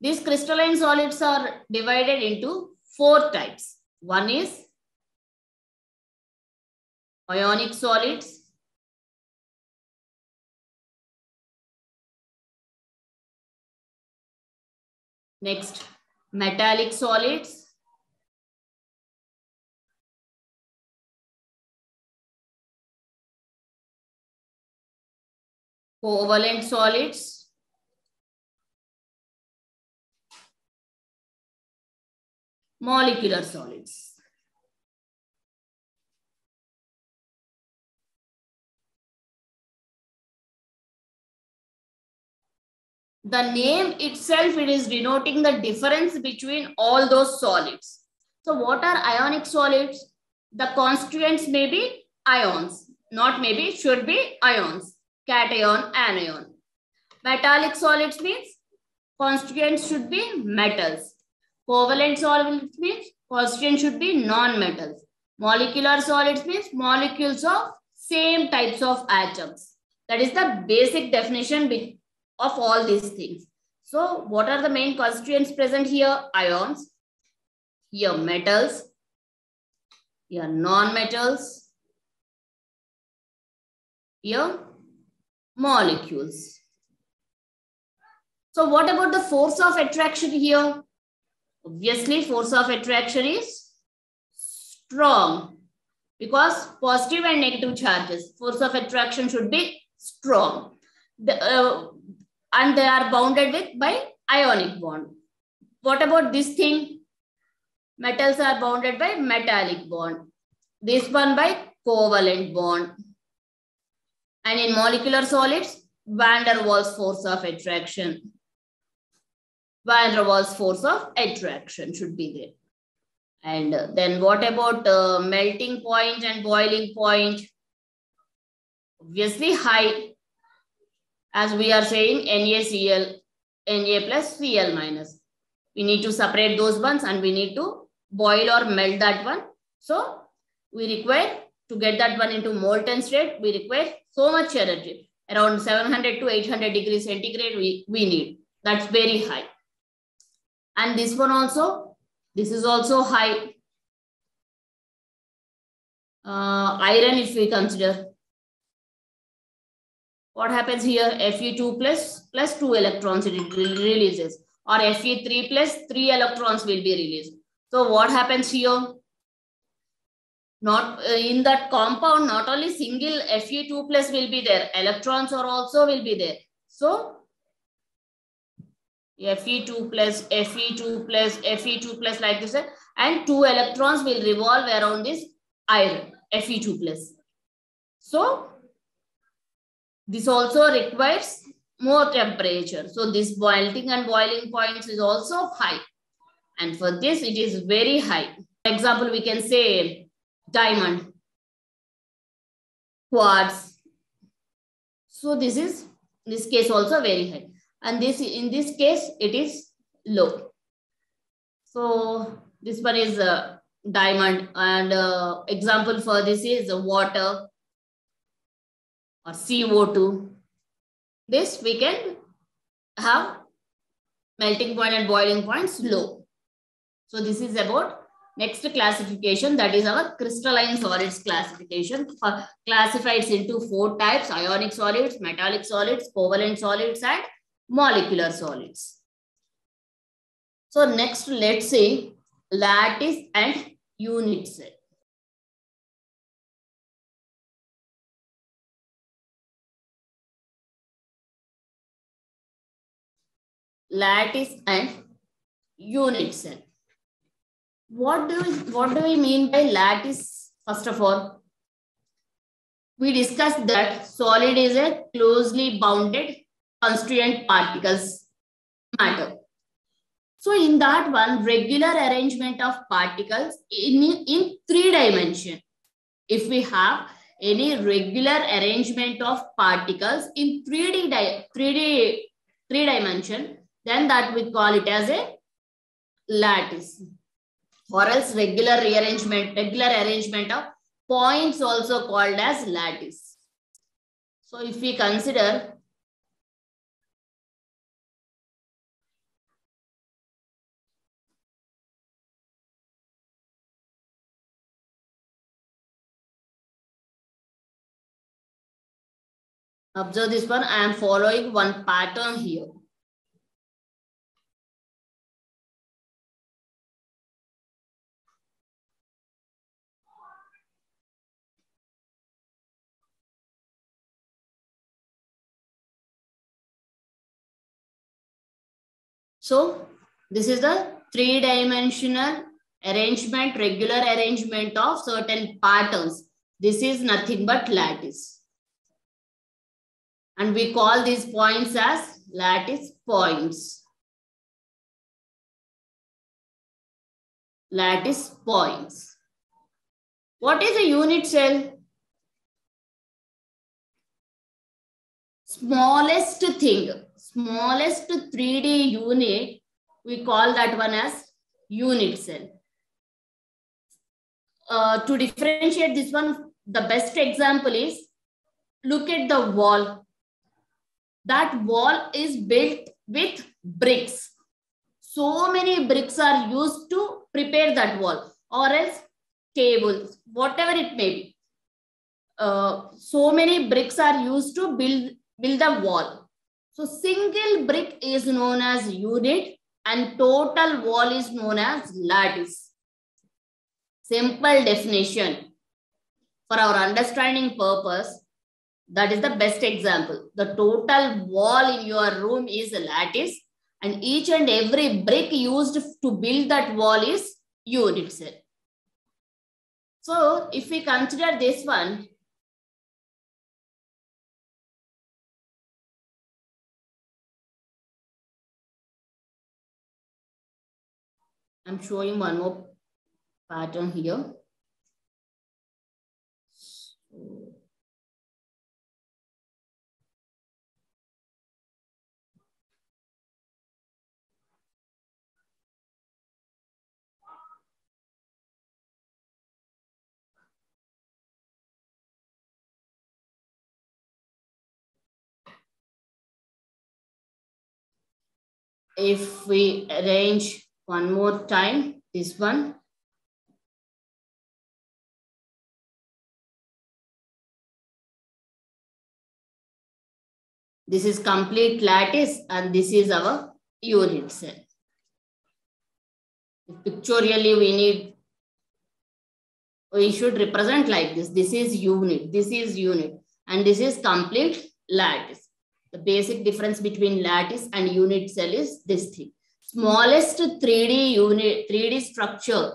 These crystalline solids are divided into four types. One is ionic solids. Next, metallic solids. Covalent solids. Molecular solids. the name itself it is denoting the difference between all those solids. So what are ionic solids? The constituents may be ions not maybe should be ions cation anion. Metallic solids means constituents should be metals covalent solids means constituents should be non-metals molecular solids means molecules of same types of atoms that is the basic definition of all these things. So what are the main constituents present here? Ions, here metals, here non-metals, here molecules. So what about the force of attraction here? Obviously force of attraction is strong because positive and negative charges. Force of attraction should be strong. The, uh, and they are bounded with by ionic bond. What about this thing? Metals are bounded by metallic bond. This one by covalent bond. And in molecular solids, van der Waals force of attraction. Der Waals force of attraction should be there. And then what about uh, melting point and boiling point? Obviously high as we are saying NaCl, Na plus Cl minus. We need to separate those ones and we need to boil or melt that one. So we require to get that one into molten state, we require so much energy. Around 700 to 800 degrees centigrade we, we need. That's very high. And this one also, this is also high. Uh, iron if we consider what happens here? Fe2 plus plus 2 electrons it releases or Fe3 plus 3 electrons will be released. So what happens here? Not uh, in that compound, not only single Fe2 plus will be there, electrons are also will be there. So Fe2 plus, Fe2 plus, Fe2 plus like this and two electrons will revolve around this iron, Fe2 plus. So this also requires more temperature. So this boiling and boiling points is also high. And for this, it is very high. For example, we can say diamond, quartz. So this is, this case also very high. And this in this case, it is low. So this one is a diamond. And uh, example for this is water or CO2. This we can have melting point and boiling points low. So this is about next classification that is our crystalline solids classification uh, classified into four types ionic solids, metallic solids, covalent solids and molecular solids. So next let's say lattice and unit cell. lattice and unit cell. What do, we, what do we mean by lattice, first of all? We discussed that solid is a closely bounded constituent particles matter. So in that one, regular arrangement of particles in, in three dimension. If we have any regular arrangement of particles in 3D, 3D, 3 dimension, then that we call it as a lattice. Or else regular rearrangement, regular arrangement of points also called as lattice. So if we consider Observe this one. I am following one pattern here. So this is the three-dimensional arrangement, regular arrangement of certain patterns. This is nothing but lattice. And we call these points as lattice points. Lattice points. What is a unit cell? Smallest thing, smallest 3D unit, we call that one as unit cell. Uh, to differentiate this one, the best example is look at the wall that wall is built with bricks. So many bricks are used to prepare that wall or else tables, whatever it may be. Uh, so many bricks are used to build, build a wall. So single brick is known as unit and total wall is known as lattice. Simple definition. For our understanding purpose, that is the best example. The total wall in your room is a lattice and each and every brick used to build that wall is unit cell. So if we consider this one, I'm showing one more pattern here. If we arrange one more time, this one. This is complete lattice and this is our unit cell. Pictorially we need, we should represent like this. This is unit, this is unit and this is complete lattice. The basic difference between lattice and unit cell is this thing. Smallest 3D unit, 3D structure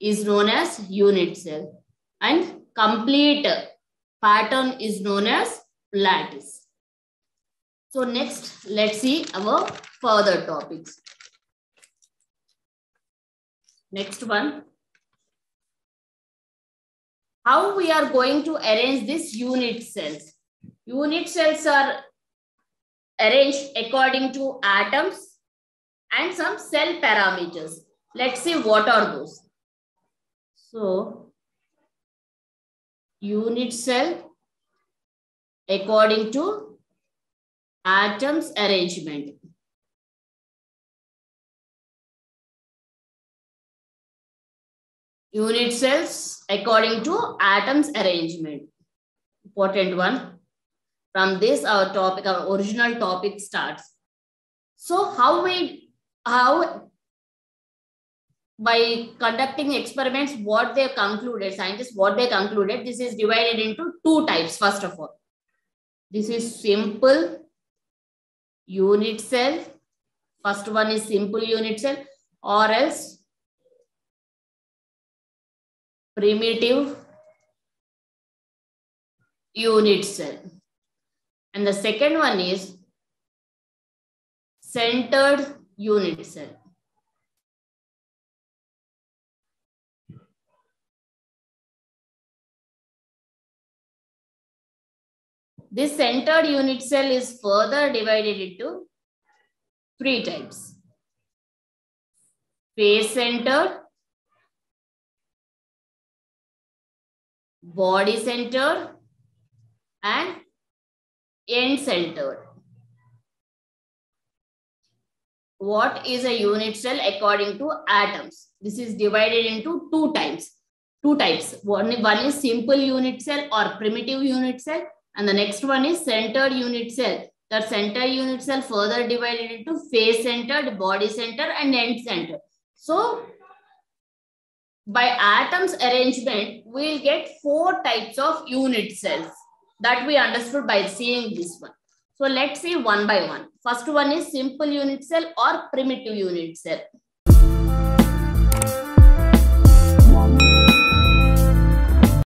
is known as unit cell and complete pattern is known as lattice. So next, let's see our further topics. Next one. How we are going to arrange this unit cells. Unit cells are arranged according to atoms and some cell parameters. Let's see what are those. So, unit cell according to atoms arrangement. Unit cells according to atoms arrangement. Important one. From this, our topic, our original topic starts. So how we, how by conducting experiments, what they concluded, scientists, what they concluded, this is divided into two types, first of all. This is simple unit cell. First one is simple unit cell or else primitive unit cell. And the second one is centered unit cell. This centered unit cell is further divided into three types. Face centered, body centered, and end-centered. What is a unit cell according to atoms? This is divided into two types. Two types. One, one is simple unit cell or primitive unit cell And the next one is centered unit cell. The center unit cell further divided into face centered, body center, and end center. So by atoms arrangement, we'll get four types of unit cells that we understood by seeing this one. So let's see one by one. First one is simple unit cell or primitive unit cell.